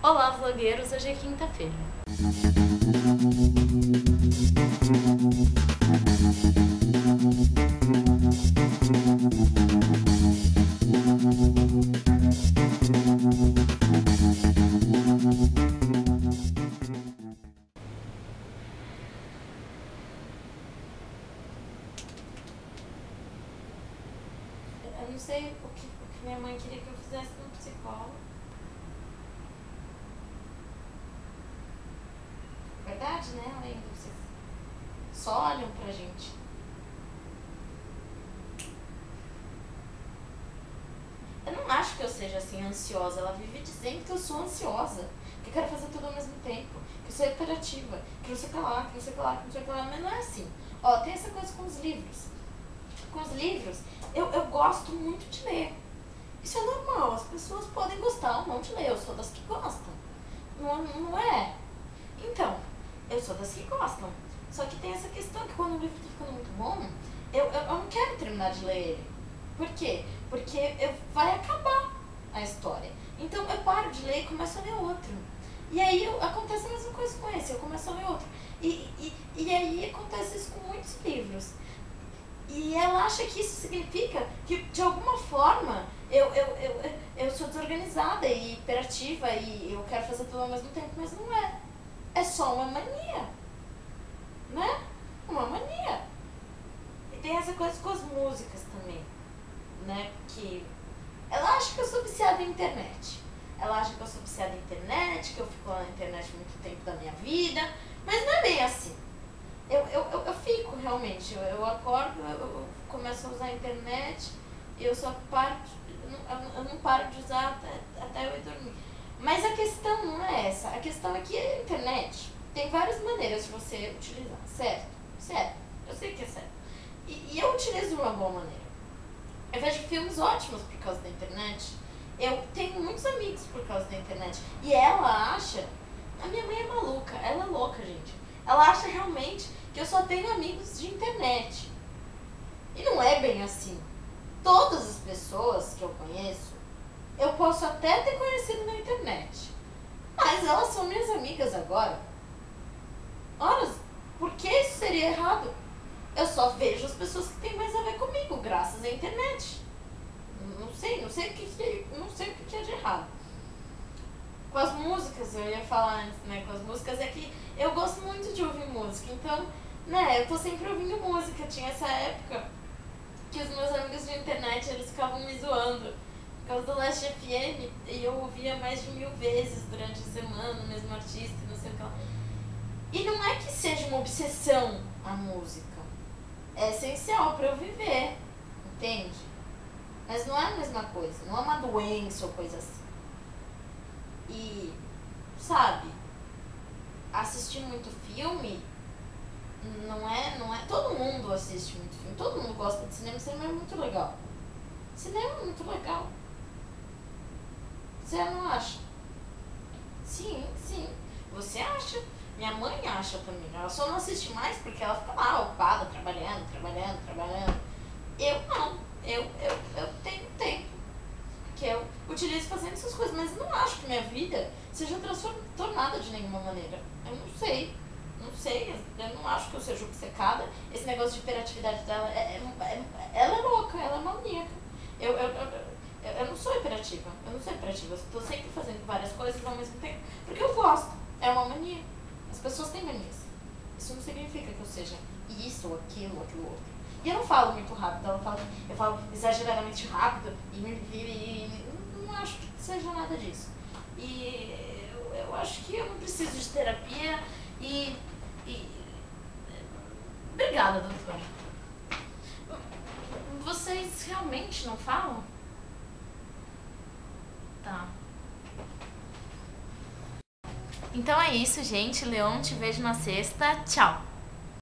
Olá, vlogueiros! Hoje é quinta-feira. Eu não sei o que, o que minha mãe queria que eu fizesse no psicólogo. Verdade, né, Além Vocês só olham pra gente. Eu não acho que eu seja assim ansiosa. Ela vive dizendo que eu sou ansiosa, que eu quero fazer tudo ao mesmo tempo, que eu sou imperativa, que não sei o que lá, que não sei o que lá, que não sei o que lá, mas não é assim. Ó, tem essa coisa com os livros. Com os livros, eu, eu gosto muito de ler. Isso é normal, as pessoas podem gostar ou não de ler, eu sou das que gostam. Não, não é? Das que gostam. Só que tem essa questão que quando o livro tá ficando muito bom, eu, eu, eu não quero terminar de ler ele. Por quê? Porque eu, vai acabar a história. Então eu paro de ler e começo a ler outro. E aí eu, acontece a mesma coisa com esse, eu começo a ler outro. E, e, e aí acontece isso com muitos livros. E ela acha que isso significa que, de alguma forma, eu, eu, eu, eu sou desorganizada e hiperativa e eu quero fazer tudo ao mesmo tempo, mas não é. É só uma mania. Né? Uma mania. E tem essa coisa com as músicas também. Né? Que ela acha que eu sou viciada em internet. Ela acha que eu sou viciada em internet, que eu fico lá na internet muito tempo da minha vida. Mas não é bem assim. Eu, eu, eu, eu fico realmente. Eu, eu acordo, eu, eu começo a usar a internet e eu só paro. Eu não, paro de usar até, até eu ir dormir. Mas a questão não é. A questão é que a internet tem várias maneiras de você utilizar, certo? Certo. Eu sei que é certo. E, e eu utilizo uma boa maneira. Eu vejo filmes ótimos por causa da internet. Eu tenho muitos amigos por causa da internet. E ela acha. A minha mãe é maluca. Ela é louca, gente. Ela acha realmente que eu só tenho amigos de internet. E não é bem assim. Todas as pessoas que eu conheço eu posso até ter conhecido na internet. Mas elas são minhas amigas agora. Ora, por que isso seria errado? Eu só vejo as pessoas que têm mais a ver comigo, graças à internet. Não sei, não sei o que, não sei o que é de errado. Com as músicas, eu ia falar antes, né? Com as músicas é que eu gosto muito de ouvir música, então, né, eu tô sempre ouvindo música. Tinha essa época que os meus amigos de internet, eles ficavam me zoando causa do Last FM, eu ouvia mais de mil vezes durante a semana, o mesmo artista, não sei o que lá. E não é que seja uma obsessão a música. É essencial para eu viver, entende? Mas não é a mesma coisa, não é uma doença ou coisa assim. E, sabe, assistir muito filme não é, não é. Todo mundo assiste muito filme, todo mundo gosta de cinema, cinema é muito legal. Cinema é muito legal. Você não acha? Sim, sim. Você acha. Minha mãe acha também. Ela só não assiste mais porque ela fica lá ocupada, trabalhando, trabalhando, trabalhando. Eu não. Eu, eu, eu tenho tempo que eu utilizo fazendo essas coisas, mas não acho que minha vida seja transformada de nenhuma maneira. Eu não sei. Não sei, eu não acho que eu seja obcecada. Esse negócio de hiperatividade dela, é, é, é ela é louca, ela é maníaca. Eu, eu, eu, eu não sou hiperativa. Eu não sou hiperativa. Eu estou sempre fazendo várias coisas ao mesmo tempo. Porque eu gosto. É uma mania. As pessoas têm manias. Isso não significa que eu seja isso, aquilo, aquilo outro. E eu não falo muito rápido. Eu falo, eu falo exageradamente rápido e, e, e não acho que seja nada disso. E eu, eu acho que eu não preciso de terapia e. e obrigada, doutora. Vocês realmente não falam? Tá. Então é isso, gente. Leon, te vejo na sexta. Tchau!